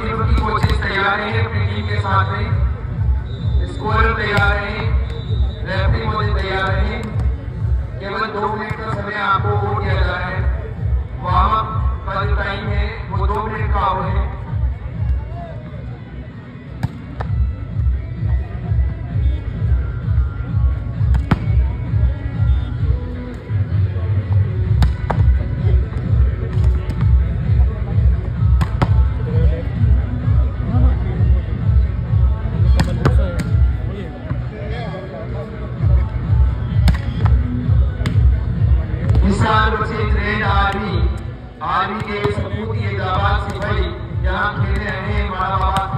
Team की coaches तैयार है, अपनी टीम के साथ में स्कोर तैयार है रेफरी कोचेज तैयार है। केवल दो मिनट का समय आपको वो दिया जा रहा है। वहाँ का टाइम है, वो दो मिनट का हो है। विशाल बच्चे ग्रेड आर्मी के सपूत ये जाबाज सिपाही यहाँ खेल रहे हैं मारा बाबा